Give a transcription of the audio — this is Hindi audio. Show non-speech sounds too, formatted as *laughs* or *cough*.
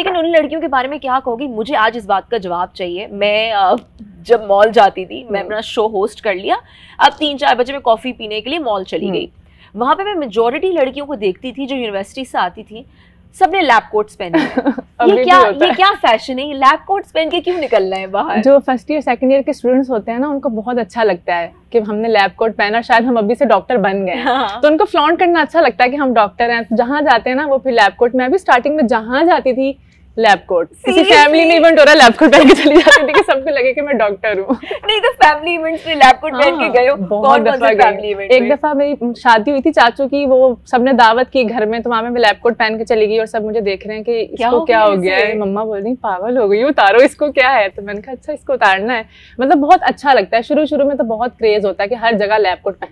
लेकिन उन लड़कियों के बारे में क्या कहोगी? मुझे आज इस बात का जवाब चाहिए। मैं जब मॉल जाती थी मैं हम्म। अपना शो होस्ट कर लिया। अब तीन चार बजे मैं कॉफ़ी पीने के लिए मॉल चली हम्म। गई। वहाँ पे मैं मेजोरिटी लड़कियों को देखती थी जो यूनिवर्सिटी से आती थी सबने लैब कोट्स पहने *laughs* ये क्या ये क्या फ़ैशन है? ये लैब कोट्स पहन के क्यों निकलना है बाहर? जो फ़र्स्ट ईयर सेकंड ईयर के स्टूडेंट्स होते हैं ना उनको बहुत अच्छा लगता है कि हमने लैब कोट पहना शायद हम अभी से डॉक्टर बन गए हाँ। तो उनको फ्लॉन्ट करना अच्छा लगता है कि हम डॉक्टर हैं। तो जहाँ जाते हैं ना वो फिर लैब कोट मैं भी स्टार्टिंग में जहाँ जाती थी लैब कोट किसी फैमिली में इवेंट हो रहा है लैब कोट पहन के चली जाती थी कि सबको लगे कि मैं डॉक्टर हूँ। नहीं तो फैमिली इवेंट्स में लैब कोट पहन के हाँ, गए हो। बहुत दफ़ा गई। फैमिली इवेंट एक दफ़ा मेरी शादी हुई थी चाचू की वो सबने दावत की घर में तो वहाँ में मैं लैब कोट पहन के चली गई और सब मुझे देख रहे हैं कि इसको क्या हो गया है। मम्मा बोल रही पागल हो गई उतारो इसको क्या है? तो मैंने कहा अच्छा इसको उतारना है। मतलब बहुत अच्छा लगता है। शुरू शुरू में तो बहुत क्रेज होता है कि हर जगह लैब कोट पहन